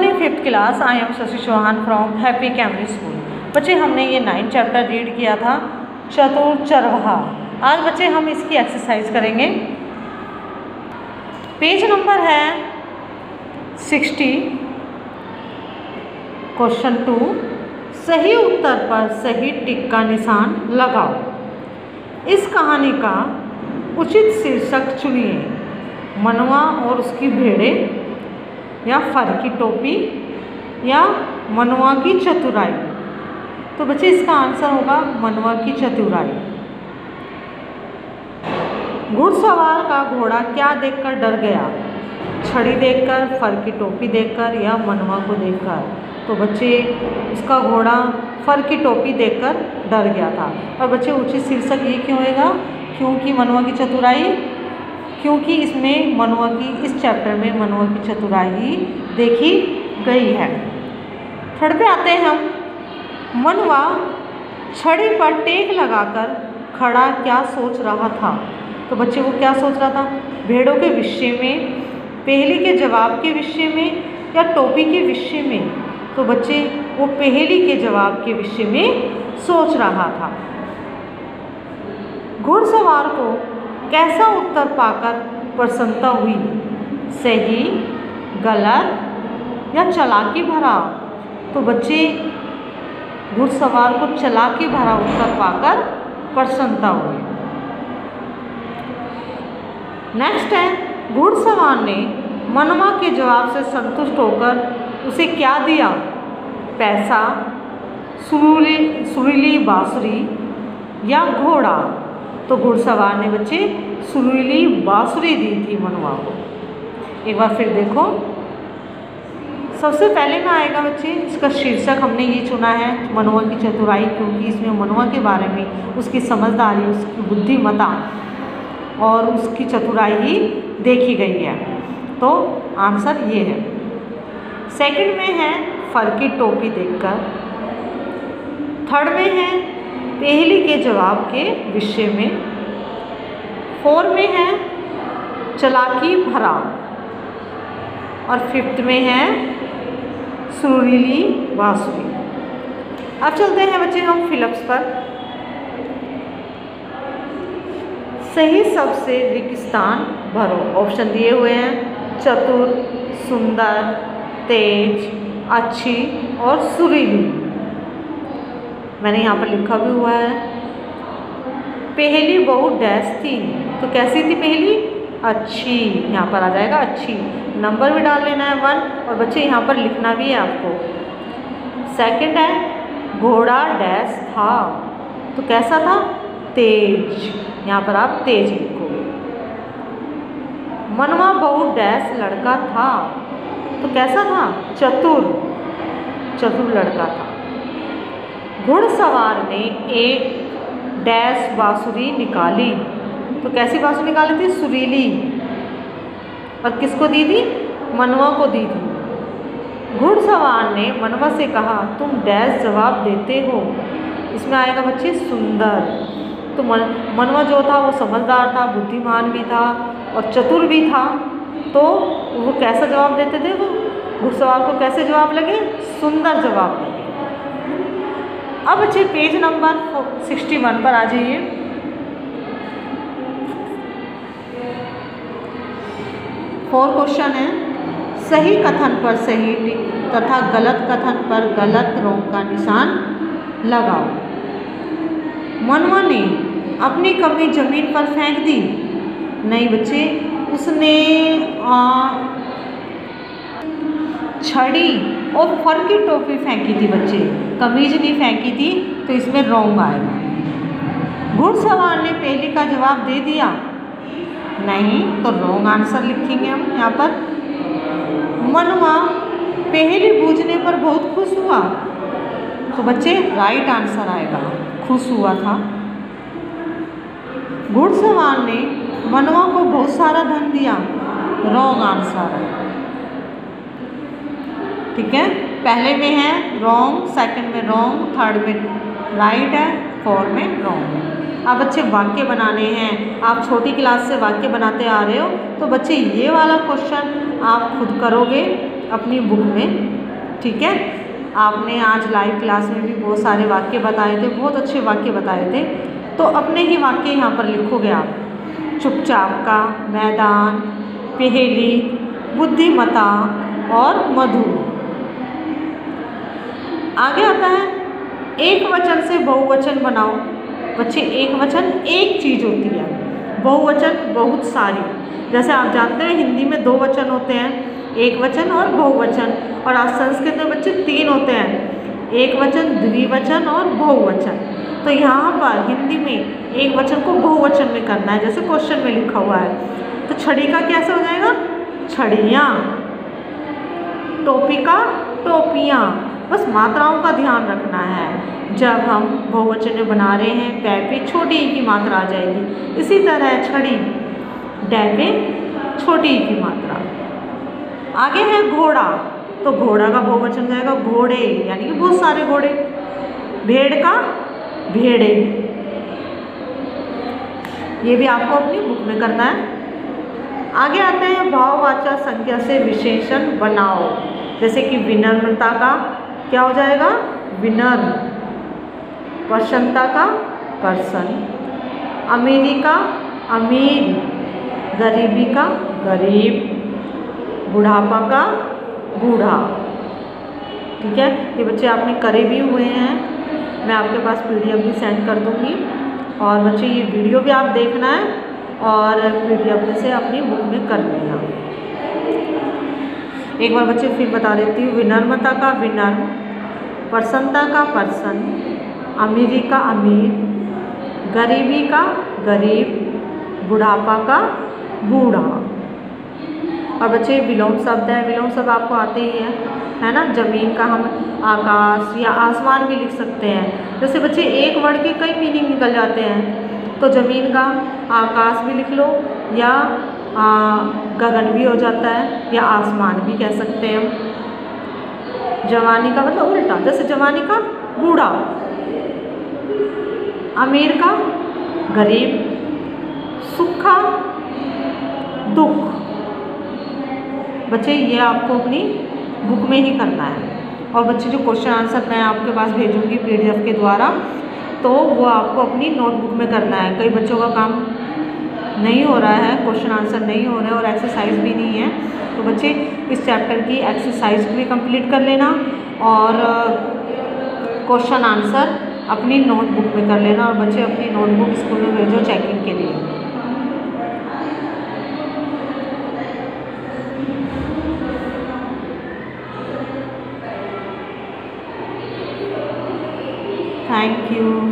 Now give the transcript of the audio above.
Morning fifth class I am Shashi Chauhan from happy Camry school बच्चे, हमने ये nine chapter read किया था, चतुर चरवाहा। आज बच्चे, हम इसकी एक्सरसाइज करेंगे। पेज नंबर है सिक्सटी क्वेश्चन टू सही उत्तर पर सही टिक का निशान लगाओ। इस कहानी का उचित शीर्षक चुनिए मनवा और उसकी भेड़े। या फर की टोपी या मनवा की चतुराई। तो बच्चे, इसका आंसर होगा मनवा की चतुराई। घुड़सवार का घोड़ा क्या देखकर डर गया? छड़ी देखकर, फर की टोपी देखकर या मनवा को देखकर? तो बच्चे, इसका घोड़ा फर की टोपी देखकर डर गया था। और बच्चे उचित शीर्षक ये क्यों होएगा? क्योंकि मनवा की चतुराई क्योंकि इसमें मनुआ की, इस चैप्टर में मनुआ की चतुराई देखी गई है। थर्ड पे आते हैं हम। मनुआ छड़ी पर टेक लगाकर खड़ा क्या सोच रहा था? तो बच्चे, वो क्या सोच रहा था? भेड़ों के विषय में, पहली के जवाब के विषय में या टोपी के विषय में? तो बच्चे, वो पहली के जवाब के विषय में सोच रहा था। घुड़सवार को कैसा उत्तर पाकर प्रसन्नता हुई? सही, गलत या चलाकी भरा? तो बच्चे घुड़सवार को चलाकी भरा उत्तर पाकर प्रसन्नता हुई। नेक्स्ट है, घुड़सवार ने मनमा के जवाब से संतुष्ट होकर उसे क्या दिया? पैसा सुरीली बांसुरी या घोड़ा? तो घुड़सवार ने बच्चे सुरीली बांसुरी दी थी मनवा को। एक बार फिर देखो। सबसे पहले में आएगा बच्चे, इसका शीर्षक हमने ये चुना है मनवा की चतुराई, क्योंकि इसमें मनवा के बारे में, उसकी समझदारी, उसकी बुद्धिमता और उसकी चतुराई ही देखी गई है। तो आंसर ये है। सेकंड में है, फर की टोपी देखकर। थर्ड में है पहली के जवाब के विषय में। फोर में है, चलाकी भरा। और फिफ्थ में है, सुरीली बांसुरी। अब चलते हैं बच्चे हम फिलप्स पर। सही सबसे रिक्स्तान भरो। ऑप्शन दिए हुए हैं, चतुर, सुंदर, तेज, अच्छी और सुरीली। मैंने यहाँ पर लिखा भी हुआ है। पहली बहुत डैश थी। तो कैसी थी पहली? अच्छी। यहाँ पर आ जाएगा अच्छी। नंबर भी डाल लेना है वन। और बच्चे, यहाँ पर लिखना भी है आपको। सेकंड है, घोड़ा डैश था। तो कैसा था? तेज। यहाँ पर आप तेज लिखोगे मनवा बहुत डैश लड़का था। तो कैसा था? चतुर। चतुर लड़का था। घुड़सवार ने एक डैश बांसुरी निकाली। तो कैसी बांसुरी निकाली थी? सुरीली। और किसको दी थी? मनवा को दी थी। घुड़सवार ने मनवा से कहा, तुम डैश जवाब देते हो। इसमें आएगा बच्चे सुंदर। तो मन मनवा जो था, वो समझदार था, बुद्धिमान भी था और चतुर भी था। तो वो कैसा जवाब देते थे वो? घुड़सवार को कैसे जवाब लगे? सुंदर जवाब। लगे अब बच्चे पेज नंबर सिक्सटी वन पर आ जाइए। फोर क्वेश्चन है। सही कथन पर सही तथा गलत कथन पर गलत रोंग का निशान लगाओ। मनवा ने अपनी कमी ज़मीन पर फेंक दी। नहीं बच्चे, उसने छड़ी और फर की टोपी फेंकी थी बच्चे। कमीज नहीं फेंकी थी तो इसमें रोंग आएगा घुड़सवार ने पहली का जवाब दे दिया। नहीं तो रॉन्ग आंसर लिखेंगे हम यहाँ पर। मनवा, पहली बूझने पर बहुत खुश हुआ। तो बच्चे राइट आंसर आएगा। खुश हुआ था। घुड़सवार ने मनवा को बहुत सारा धन दिया। Wrong answer. है ठीक है? पहले में है रॉन्ग सेकंड में रॉन्ग थर्ड में राइट है फोर में रॉन्ग है। अब बच्चे वाक्य बनाने हैं। आप छोटी क्लास से वाक्य बनाते आ रहे हो तो बच्चे ये वाला क्वेश्चन आप खुद करोगे अपनी बुक में, ठीक है? आपने आज लाइव क्लास में भी बहुत सारे वाक्य बताए थे, बहुत अच्छे वाक्य बताए थे। तो अपने ही वाक्य यहाँ पर लिखोगे आप। चुपचाप का, मैदान, पहेली बुद्धिमता और मधु। आगे आता है, एक वचन से बहुवचन बनाओ। बच्चे, एक वचन, एक चीज़ होती है। बहुवचन, बहुत सारी। जैसे आप जानते हैं, हिंदी में दो वचन होते हैं, एक वचन और बहुवचन। और आज संस्कृत में बच्चे तीन होते हैं, एक वचन, द्विवचन और बहुवचन। तो यहाँ पर हिंदी में एक वचन को बहुवचन में करना है, जैसे क्वेश्चन में लिखा हुआ है। तो छड़ी का कैसे हो जाएगा? छड़ियाँ। टोपी का टोपियाँ। बस मात्राओं का ध्यान रखना है। जब हम बहुवचन बना रहे हैं पै पे छोटी की मात्रा आ जाएगी। इसी तरह छड़ी, डै पे छोटी की मात्रा। आगे है घोड़ा तो घोड़ा का बहुवचन जाएगा घोड़े, यानी कि बहुत सारे घोड़े। भेड़ का भेड़े। ये भी आपको अपनी बुक में करना है। आगे आते हैं भाववाचक संख्या से विशेषण बनाओ। जैसे कि विनम्रता का क्या हो जाएगा? विनर प्रसन्नता का पर्सन अमीरी का अमीर। गरीबी का गरीब। बुढ़ापा का बूढ़ा। ठीक है? ये बच्चे आपने करे भी हुए हैं। मैं आपके पास पीडीएफ भी सेंड कर दूँगी। और बच्चे, ये वीडियो भी आप देखना है और पीडीएफ से अपनी बुक में कर लेना। एक बार बच्चे फिर बता देती हूँ। विनम्रता का विनम्र, प्रसन्नता का प्रसन्न, अमीरी का अमीर, गरीबी का गरीब, बुढ़ापा का बूढ़ा। और बच्चे, विलोम शब्द है। विलोम शब्द आपको आते ही है है ना? ज़मीन का हम आकाश या आसमान भी लिख सकते हैं। जैसे बच्चे एक वर्ड के कई मीनिंग निकल जाते हैं। तो ज़मीन का आकाश भी लिख लो या गगन भी हो जाता है, या आसमान भी कह सकते हैं हम। जवानी का मतलब उल्टा, जैसे जवानी का बूढ़ा, अमीर का गरीब, सुख दुख। बच्चे, ये आपको अपनी बुक में ही करना है। और बच्चे, जो क्वेश्चन आंसर मैं आपके पास भेजूँगी पीडीएफ के द्वारा तो वो आपको अपनी नोटबुक में करना है। कई बच्चों का काम नहीं हो रहा है क्वेश्चन आंसर नहीं हो रहे हैं और एक्सरसाइज भी नहीं है। तो बच्चे, इस चैप्टर की एक्सरसाइज भी कंप्लीट कर लेना और क्वेश्चन आंसर अपनी नोटबुक में कर लेना और बच्चे अपनी नोटबुक स्कूल में भेजो चेकिंग के लिए। Thank you